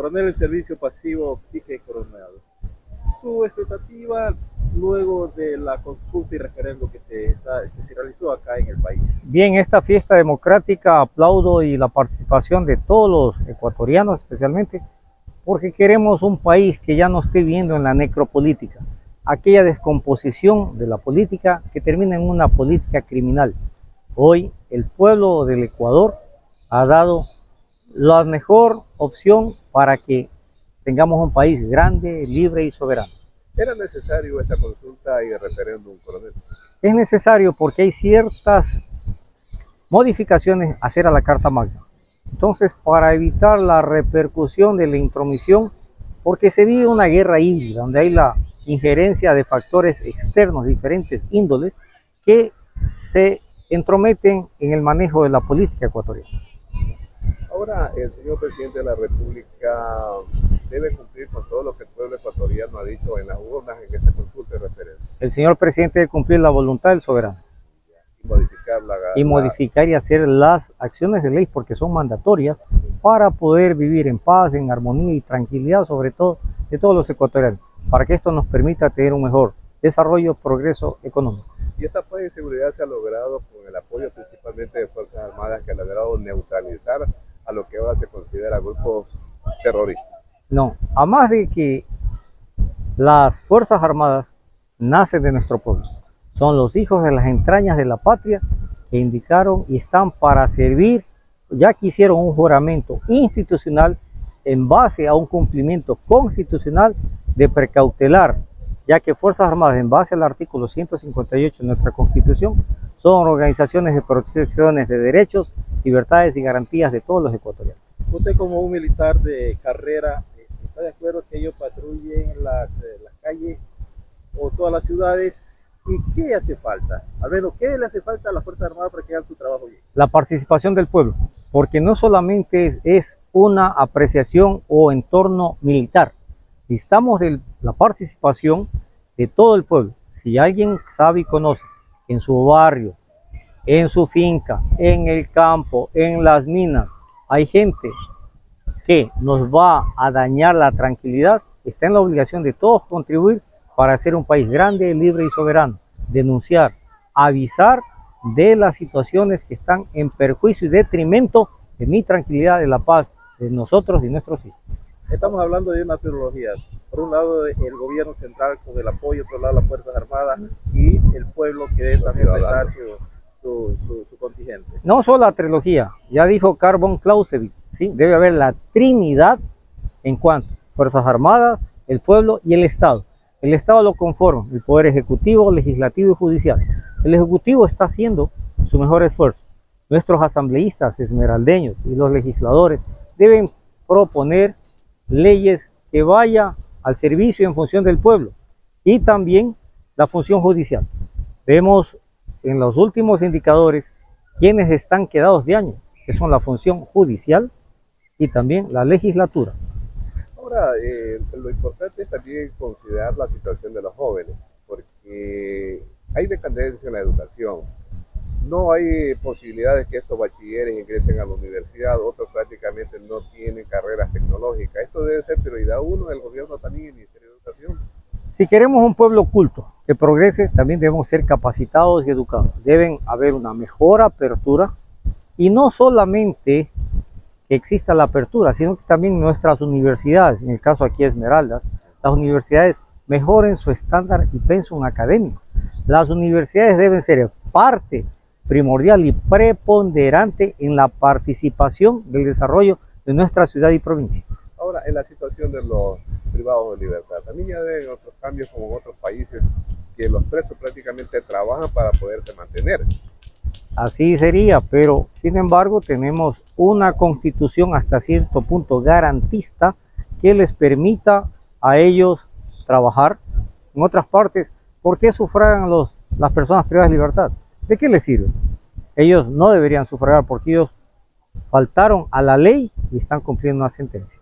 coronel en servicio pasivo Quique Coronado. Su expectativa luego de la consulta y referendo que se, que se realizó acá en el país. Bien, esta fiesta democrática aplaudo y la participación de todos los ecuatorianos especialmente porque queremos un país que ya no esté viendo en la necropolítica, aquella descomposición de la política que termina en una política criminal. Hoy el pueblo del Ecuador ha dado la mejor opción para que tengamos un país grande, libre y soberano. ¿Era necesario esta consulta y el referéndum, coronel? Es necesario porque hay ciertas modificaciones a hacer a la Carta Magna. Entonces, para evitar la repercusión de la intromisión, porque se vive una guerra híbrida, donde hay la injerencia de factores externos de diferentes índoles que se entrometen en el manejo de la política ecuatoriana. Ahora, el señor presidente de la República debe cumplir con todo lo que el pueblo ecuatoriano ha dicho en las urnas en esta consulta de referencia. El señor presidente debe cumplir la voluntad del soberano. Y modificar, la, y, modificar y hacer las acciones de ley porque son mandatorias para poder vivir en paz, en armonía y tranquilidad, sobre todo de todos los ecuatorianos, para que esto nos permita tener un mejor desarrollo, progreso económico. Y esta paz y seguridad se ha logrado con el apoyo principalmente de Fuerzas Armadas que han logrado neutralizar a lo que ahora se considera grupos terroristas. No, a más de que las Fuerzas Armadas nacen de nuestro pueblo, son los hijos de las entrañas de la patria que indicaron y están para servir, ya que hicieron un juramento institucional en base a un cumplimiento constitucional de precautelar, ya que Fuerzas Armadas, en base al artículo 158 de nuestra Constitución, son organizaciones de protecciones de derechos, libertades y garantías de todos los ecuatorianos. Usted como un militar de carrera, ¿está de acuerdo que ellos patrullen las, eh, las calles o todas las ciudades? ¿Y qué hace falta? Al menos, ¿qué le hace falta a las Fuerzas Armadas para que hagan su trabajo bien? La participación del pueblo, porque no solamente es una apreciación o entorno militar, necesitamos de la participación de todo el pueblo. Si alguien sabe y conoce en su barrio, en su finca, en el campo, en las minas, hay gente que nos va a dañar la tranquilidad, está en la obligación de todos contribuir para hacer un país grande, libre y soberano. Denunciar, avisar de las situaciones que están en perjuicio y detrimento de mi tranquilidad, de la paz de nosotros y nuestros hijos. Estamos hablando de una trilogía. Por un lado, el gobierno central con el apoyo, por otro lado, las Fuerzas Armadas y el pueblo que debe también su, contingente. No solo la trilogía, ya dijo Carbon Clausewitz, debe haber la trinidad en cuanto Fuerzas Armadas, el pueblo y el Estado. El Estado lo conforma el Poder Ejecutivo, Legislativo y Judicial. El Ejecutivo está haciendo su mejor esfuerzo. Nuestros asambleístas esmeraldeños y los legisladores deben proponer leyes que vaya al servicio en función del pueblo y también la función judicial. Vemos en los últimos indicadores quienes están quedados de año, que son la función judicial y también la legislatura. Ahora, eh, lo importante es también considerar la situación de los jóvenes, porque hay decadencia en la educación. No hay posibilidades que estos bachilleres ingresen a la universidad, otros prácticamente no tienen carreras tecnológicas. Esto debe ser prioridad uno del gobierno también el Ministerio de Educación. Si queremos un pueblo culto que progrese, también debemos ser capacitados y educados. Deben haber una mejor apertura y no solamente que exista la apertura, sino que también nuestras universidades, en el caso aquí Esmeraldas, las universidades mejoren su estándar y pensum académico. Las universidades deben ser parte primordial y preponderante en la participación del desarrollo de nuestra ciudad y provincia. Ahora, en la situación de los privados de libertad, también ya deben otros cambios como en otros países que los presos prácticamente trabajan para poderse mantener. Así sería, pero sin embargo tenemos una constitución hasta cierto punto garantista que les permita a ellos trabajar. En otras partes, ¿por qué sufragan los, las personas privadas de libertad? ¿De qué les sirve? Ellos no deberían sufragar porque ellos faltaron a la ley y están cumpliendo una sentencia.